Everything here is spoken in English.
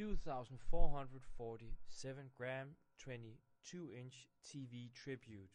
2,447 gram 22 inch TV tribute.